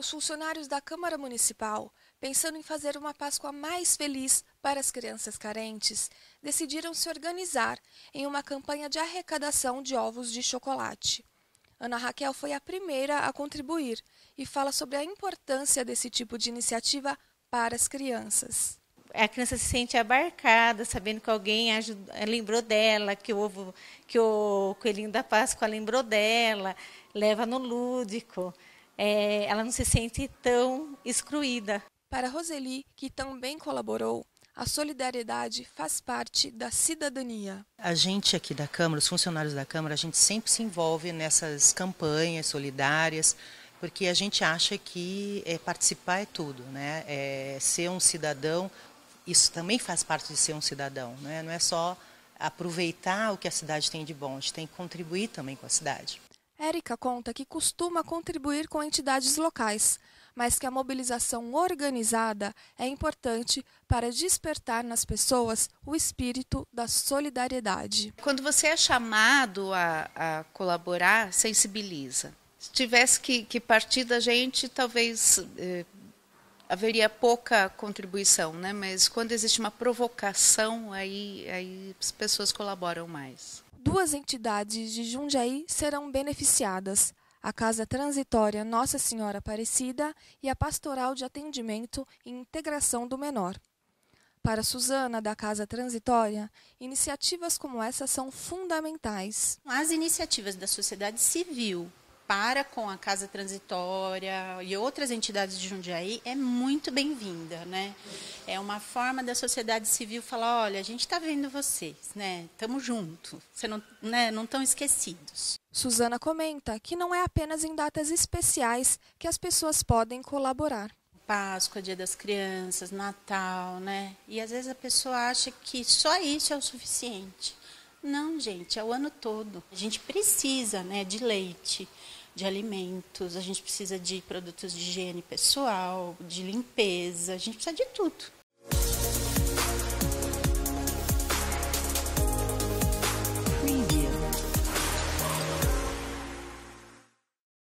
Os funcionários da Câmara Municipal, pensando em fazer uma Páscoa mais feliz para as crianças carentes, decidiram se organizar em uma campanha de arrecadação de ovos de chocolate. Ana Raquel foi a primeira a contribuir e fala sobre a importância desse tipo de iniciativa para as crianças. A criança se sente abarcada, sabendo que alguém lembrou dela, que o ovo, que o coelhinho da Páscoa lembrou dela, leva no lúdico é, ela não se sente tão excluída. Para Roseli, que também colaborou, a solidariedade faz parte da cidadania. A gente aqui da Câmara, os funcionários da Câmara, a gente sempre se envolve nessas campanhas solidárias, porque a gente acha que é, participar é tudo, né? É, ser um cidadão, isso também faz parte de ser um cidadão, né? não é só aproveitar o que a cidade tem de bom, a gente tem que contribuir também com a cidade. Érica conta que costuma contribuir com entidades locais, mas que a mobilização organizada é importante para despertar nas pessoas o espírito da solidariedade. Quando você é chamado a, a colaborar, sensibiliza. Se tivesse que, que, partir da gente, talvez eh, haveria pouca contribuição, né? mas quando existe uma provocação, aí, aí as pessoas colaboram mais. Duas entidades de Jundiaí serão beneficiadas: a Casa Transitória Nossa Senhora Aparecida e a Pastoral de Atendimento e Integração do Menor. Para Suzana, da Casa Transitória, iniciativas como essa são fundamentais. As iniciativas da sociedade civil para com a Casa Transitória e outras entidades de Jundiaí é muito bem-vinda, né? É uma forma da sociedade civil falar, olha, a gente está vendo vocês, né? Estamos juntos, você não, né? Não estão esquecidos. Suzana comenta que não é apenas em datas especiais que as pessoas podem colaborar. Páscoa, Dia das Crianças, Natal, né? E às vezes a pessoa acha que só isso é o suficiente. Não, gente, é o ano todo. A gente precisa, né, de leite de alimentos, a gente precisa de produtos de higiene pessoal, de limpeza, a gente precisa de tudo.